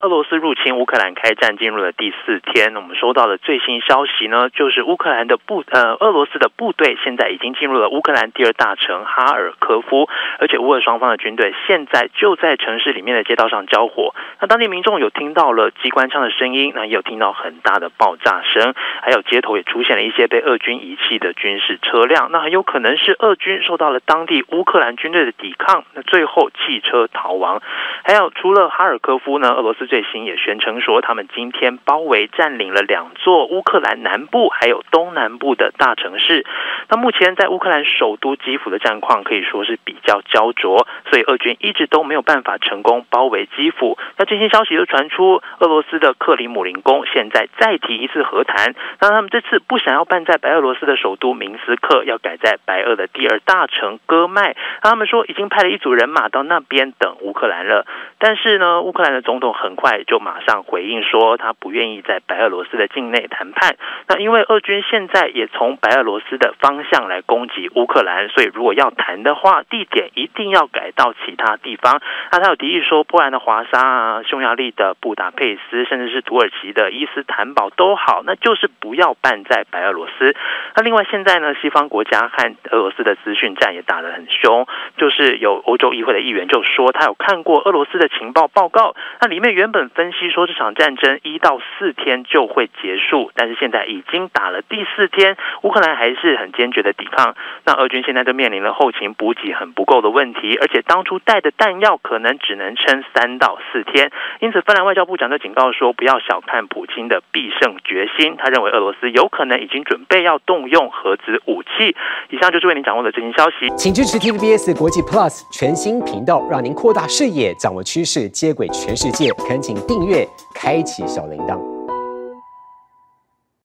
俄罗斯入侵乌克兰开战进入了第四天，我们收到的最新消息呢，就是乌克兰的部呃俄罗斯的部队现在已经进入了乌克兰第二大城哈尔科夫，而且乌俄双方的军队现在就在城市里面的街道上交火。那当地民众有听到了机关枪的声音，那也有听到很大的爆炸声，还有街头也出现了一些被俄军遗弃的军事车辆，那很有可能是俄军受到了当地乌克兰军队的抵抗，那最后弃车逃亡。还有除了哈尔科夫呢，俄罗斯。最新也宣称说，他们今天包围占领了两座乌克兰南部还有东南部的大城市。那目前在乌克兰首都基辅的战况可以说是比较焦灼，所以俄军一直都没有办法成功包围基辅。那最新消息又传出，俄罗斯的克里姆林宫现在再提一次和谈，那他们这次不想要办在白俄罗斯的首都明斯克，要改在白俄的第二大城戈麦。那他们说已经派了一组人马到那边等乌克兰了，但是呢，乌克兰的总统很。快就马上回应说，他不愿意在白俄罗斯的境内谈判。那因为俄军现在也从白俄罗斯的方向来攻击乌克兰，所以如果要谈的话，地点一定要改到其他地方。那他有提议说，波兰的华沙啊、匈牙利的布达佩斯，甚至是土耳其的伊斯坦堡都好，那就是不要办在白俄罗斯。那另外现在呢，西方国家和俄罗斯的资讯战也打得很凶，就是有欧洲议会的议员就说，他有看过俄罗斯的情报报告，那里面原本分析说这场战争一到四天就会结束，但是现在已经打了第四天，乌克兰还是很坚决的抵抗。那俄军现在就面临了后勤补给很不够的问题，而且当初带的弹药可能只能撑三到四天。因此，芬兰外交部长就警告说，不要小看普京的必胜决心。他认为俄罗斯有可能已经准备要动用核子武器。以上就是为您掌握的最新消息，请支持 TVBS 国际 Plus 全新频道，让您扩大视野，掌握趋势，接轨全世界。恳请订阅，开启小铃铛。